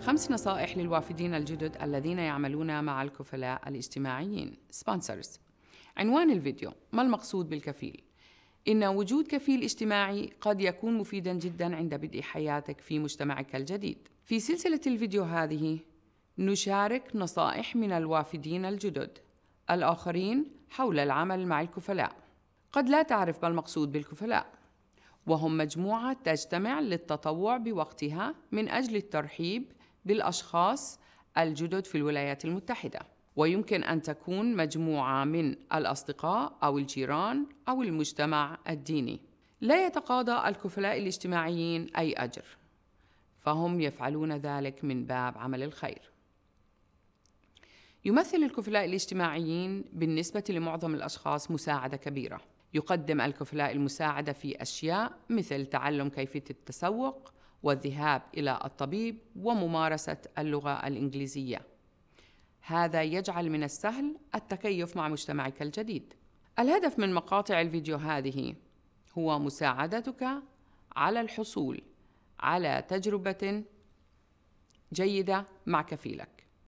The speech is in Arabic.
خمس نصائح للوافدين الجدد الذين يعملون مع الكفلاء الاجتماعيين. Sponsors. عنوان الفيديو. ما المقصود بالكفيل؟ إن وجود كفيل اجتماعي قد يكون مفيدا جدا عند بدء حياتك في مجتمعك الجديد. في سلسلة الفيديو هذه نشارك نصائح من الوافدين الجدد الآخرين حول العمل مع الكفلاء. قد لا تعرف ما المقصود بالكفلاء. وهم مجموعة تجتمع للتطوع بوقتها من أجل الترحيب بالأشخاص الجدد في الولايات المتحدة. ويمكن أن تكون مجموعة من الأصدقاء أو الجيران أو المجتمع الديني. لا يتقاضى الكفلاء الاجتماعيين أي أجر. فهم يفعلون ذلك من باب عمل الخير. يمثل الكفلاء الاجتماعيين بالنسبة لمعظم الأشخاص مساعدة كبيرة. يقدم الكفلاء المساعدة في أشياء مثل تعلم كيفية التسوق والذهاب إلى الطبيب وممارسة اللغة الإنجليزية. هذا يجعل من السهل التكيف مع مجتمعك الجديد. الهدف من مقاطع الفيديو هذه هو مساعدتك على الحصول على تجربة جيدة مع كفيلك.